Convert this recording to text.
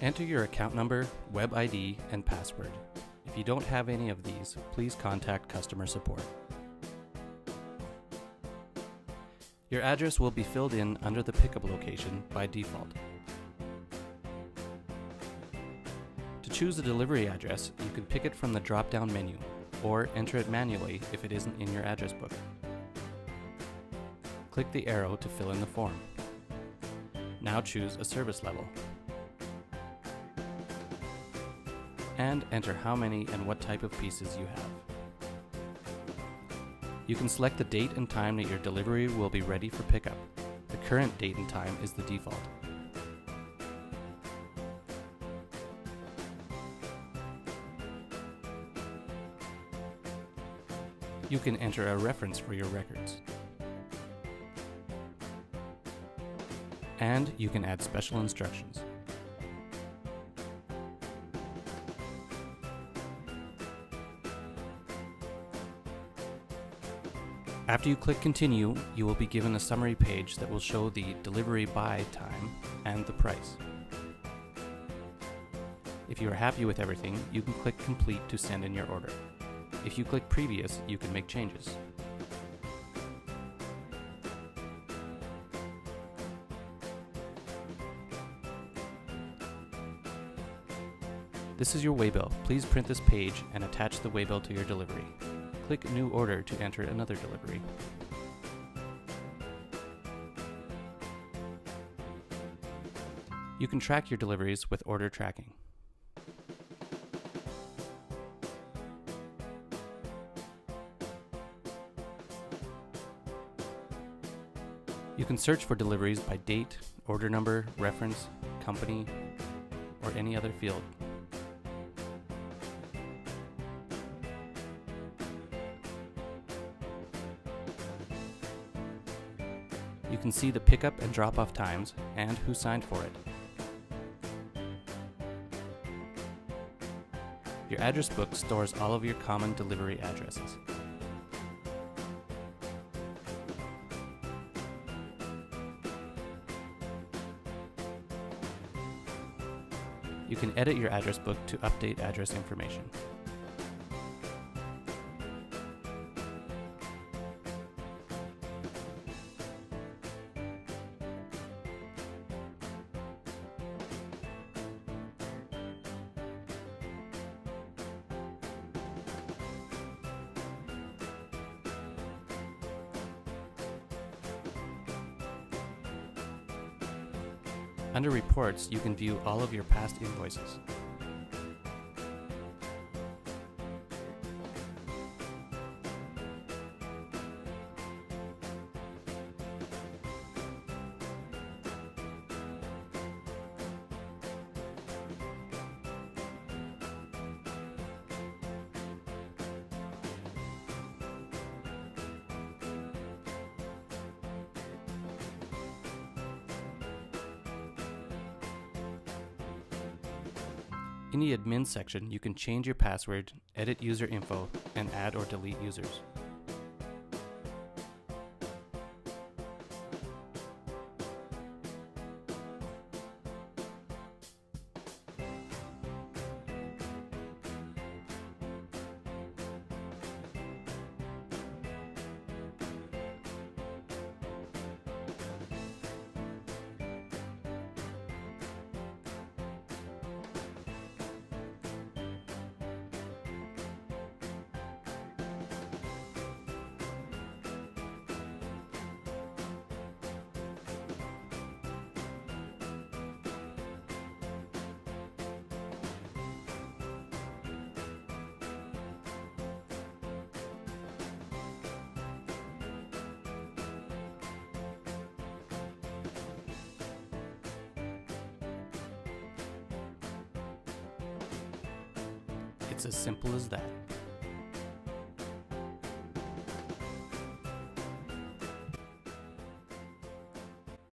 Enter your account number, web ID, and password. If you don't have any of these, please contact customer support. Your address will be filled in under the pickup location by default. To choose a delivery address, you can pick it from the drop down menu, or enter it manually if it isn't in your address book. Click the arrow to fill in the form. Now choose a service level. And enter how many and what type of pieces you have. You can select the date and time that your delivery will be ready for pickup. The current date and time is the default. You can enter a reference for your records. And you can add special instructions. After you click continue, you will be given a summary page that will show the delivery by time and the price. If you are happy with everything, you can click complete to send in your order. If you click previous, you can make changes. This is your waybill. Please print this page and attach the waybill to your delivery. Click New Order to enter another delivery. You can track your deliveries with order tracking. You can search for deliveries by date, order number, reference, company, or any other field. You can see the pickup and drop off times and who signed for it. Your address book stores all of your common delivery addresses. You can edit your address book to update address information. Under Reports, you can view all of your past invoices. In the admin section, you can change your password, edit user info, and add or delete users. It's as simple as that.